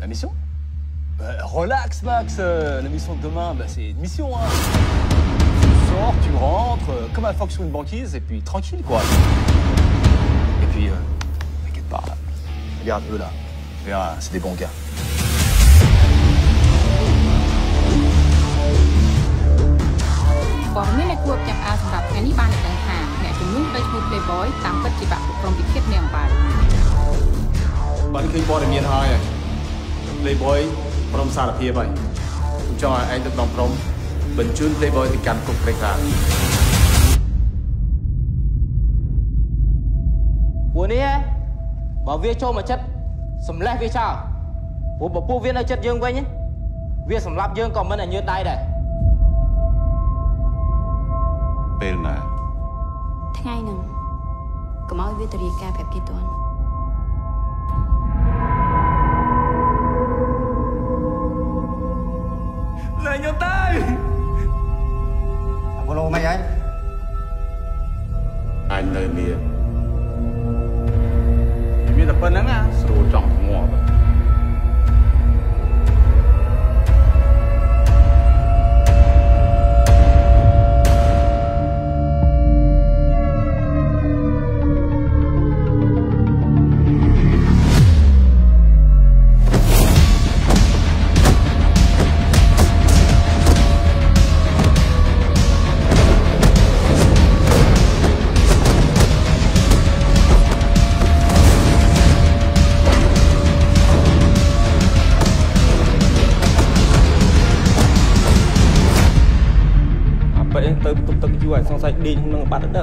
La mission bah, Relax, Max. Euh, la mission de demain, bah, c'est une mission. Hein. Tu sors, tu rentres, euh, comme un fox une banquise, et puis tranquille, quoi. Et puis, euh, pas. Regarde eux là. Hein, c'est des bons gars. ឃើញព័ត៌មានហើយ Playboy ព្រមសារភាពហើយខ្ញុំចង់ឲ្យឯងទៅដល់ព្រមបញ្ជូន Playboy ទៅកាន់គុកព្រៃក្រាពួកនេះបើវាចូលមកចិត្តសម្លេះវាចោលព្រោះបើពួកវានៅចិត្តយើងវិញវាសម្លាប់យើងក៏មិនឲ្យញើតដៃដែរពេលណាថ្ងៃហ្នឹងកុំឲ្យវាទៅរាយការណ៍ប្រាប់គេទាន់ Là nhau tay Thằng lô mày vậy Anh nơi mía. Mía là bên đó á Sửa trọng ngọt ទៅបន្ទប់ទឹកយូរហើយសង្ស័យដេញក្នុងបាត់ទៅ